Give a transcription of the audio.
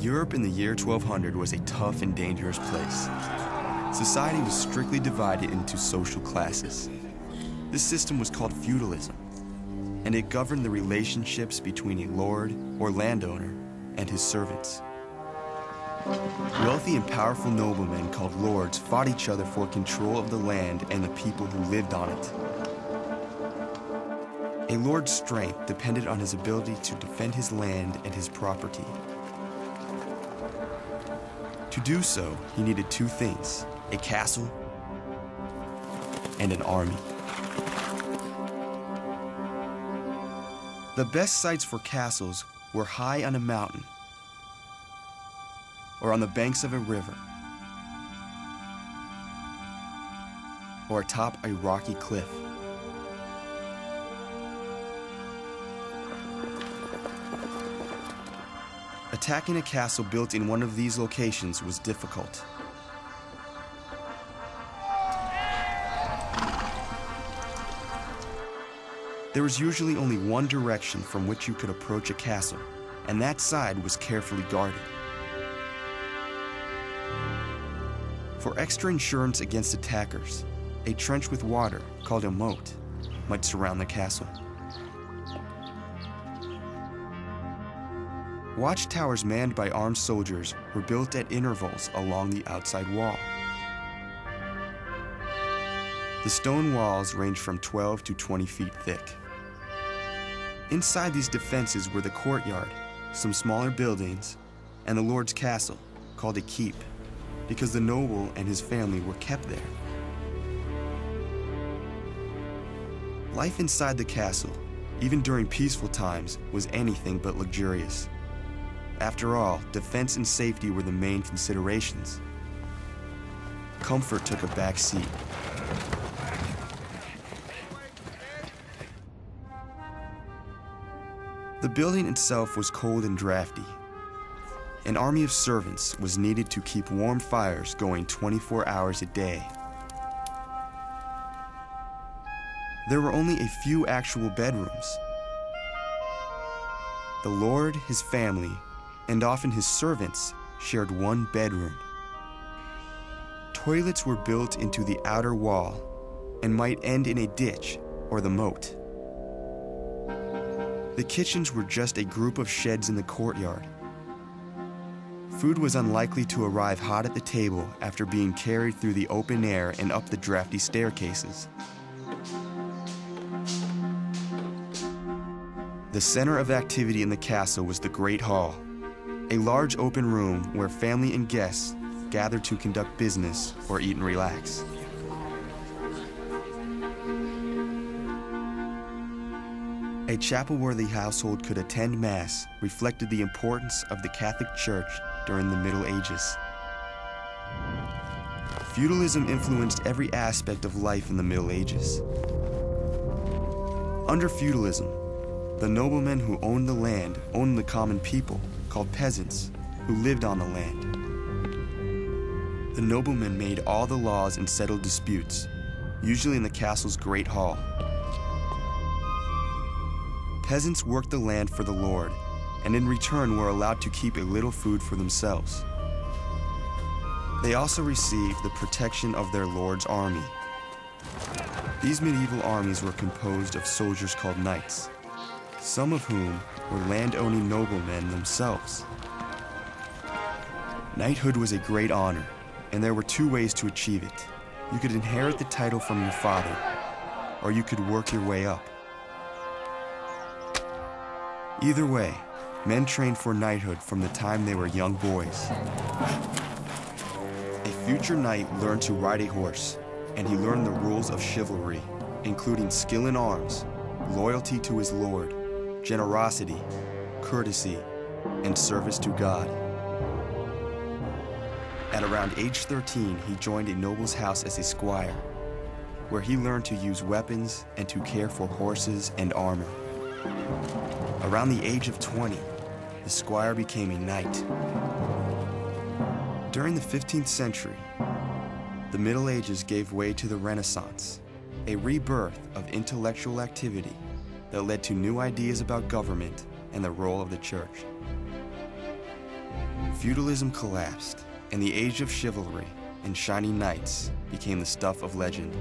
Europe in the year 1200 was a tough and dangerous place. Society was strictly divided into social classes. This system was called feudalism, and it governed the relationships between a lord or landowner and his servants. Wealthy and powerful noblemen called lords fought each other for control of the land and the people who lived on it. A lord's strength depended on his ability to defend his land and his property. To do so, he needed two things, a castle and an army. The best sites for castles were high on a mountain or on the banks of a river or atop a rocky cliff. Attacking a castle built in one of these locations was difficult. There was usually only one direction from which you could approach a castle, and that side was carefully guarded. For extra insurance against attackers, a trench with water, called a moat, might surround the castle. Watchtowers manned by armed soldiers were built at intervals along the outside wall. The stone walls ranged from 12 to 20 feet thick. Inside these defenses were the courtyard, some smaller buildings, and the Lord's castle, called a keep, because the noble and his family were kept there. Life inside the castle, even during peaceful times, was anything but luxurious. After all, defense and safety were the main considerations. Comfort took a back seat. The building itself was cold and drafty. An army of servants was needed to keep warm fires going 24 hours a day. There were only a few actual bedrooms. The Lord, his family, and often his servants shared one bedroom. Toilets were built into the outer wall and might end in a ditch or the moat. The kitchens were just a group of sheds in the courtyard. Food was unlikely to arrive hot at the table after being carried through the open air and up the drafty staircases. The center of activity in the castle was the Great Hall, a large open room where family and guests gather to conduct business or eat and relax. A chapel-worthy household could attend Mass reflected the importance of the Catholic Church during the Middle Ages. Feudalism influenced every aspect of life in the Middle Ages. Under feudalism, the noblemen who owned the land owned the common people, called peasants, who lived on the land. The noblemen made all the laws and settled disputes, usually in the castle's great hall. Peasants worked the land for the Lord, and in return were allowed to keep a little food for themselves. They also received the protection of their Lord's army. These medieval armies were composed of soldiers called knights, some of whom were land-owning noblemen themselves. Knighthood was a great honor, and there were two ways to achieve it. You could inherit the title from your father, or you could work your way up. Either way, men trained for knighthood from the time they were young boys. A future knight learned to ride a horse, and he learned the rules of chivalry, including skill in arms, loyalty to his lord, generosity, courtesy, and service to God. At around age 13, he joined a noble's house as a squire, where he learned to use weapons and to care for horses and armor. Around the age of 20, the squire became a knight. During the 15th century, the Middle Ages gave way to the Renaissance, a rebirth of intellectual activity that led to new ideas about government and the role of the church. Feudalism collapsed, and the age of chivalry and shining knights became the stuff of legend.